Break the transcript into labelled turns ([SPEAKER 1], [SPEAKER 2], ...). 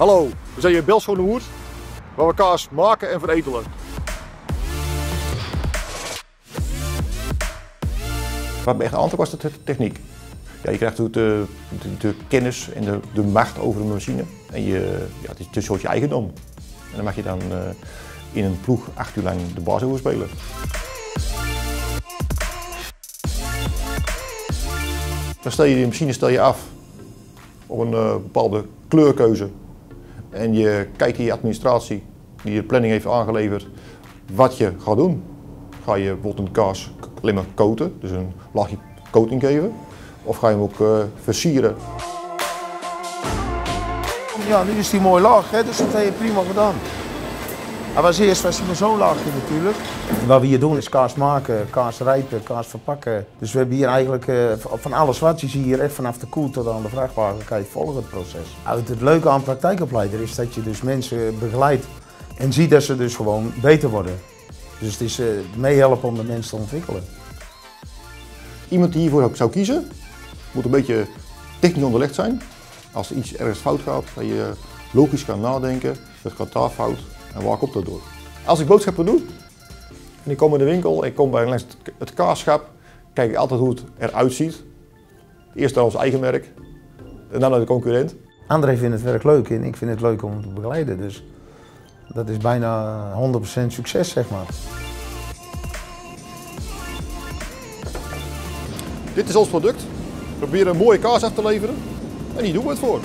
[SPEAKER 1] Hallo, we zijn hier Belschone Woerd, waar we kaas maken en veredelen.
[SPEAKER 2] Wat me echt aantrok was de techniek. Ja, je krijgt de, de, de kennis en de, de, macht over een machine. En je, ja, het is een soort je eigendom. En dan mag je dan uh, in een ploeg acht uur lang de baas over spelen. Dan stel je de machine stel je af op een uh, bepaalde kleurkeuze. En je kijkt in je administratie, die je planning heeft aangeleverd, wat je gaat doen. Ga je bijvoorbeeld een kaas alleen maar dus een laagje coating geven. Of ga je hem ook uh, versieren.
[SPEAKER 3] Ja, nu is die mooi laag, hè? dus dat heb je prima gedaan. Hij was eerst was hij maar zo'n laagje natuurlijk. Wat we hier doen is kaas maken, kaas rijpen, kaas verpakken. Dus we hebben hier eigenlijk uh, van alles wat. Je ziet hier echt vanaf de koel tot aan de vrachtwagen kan je volgen het proces. Het leuke aan praktijkopleider is dat je dus mensen begeleidt en ziet dat ze dus gewoon beter worden. Dus het is uh, meehelpen om de mensen te ontwikkelen.
[SPEAKER 2] Iemand die hiervoor zou kiezen, moet een beetje technisch onderlegd zijn. Als er iets ergens fout gaat, dat je logisch kan nadenken, het gaat daar fout en waar komt dat door. Als ik boodschappen doe en ik kom in de winkel, ik kom bij het kaasschap, kijk ik altijd hoe het eruit ziet. Eerst naar ons eigen merk en dan naar de concurrent.
[SPEAKER 3] André vindt het werk leuk en ik vind het leuk om te begeleiden. Dus dat is bijna 100% succes, zeg maar.
[SPEAKER 1] Dit is ons product. We proberen een mooie kaas af te leveren en hier doen we het voor.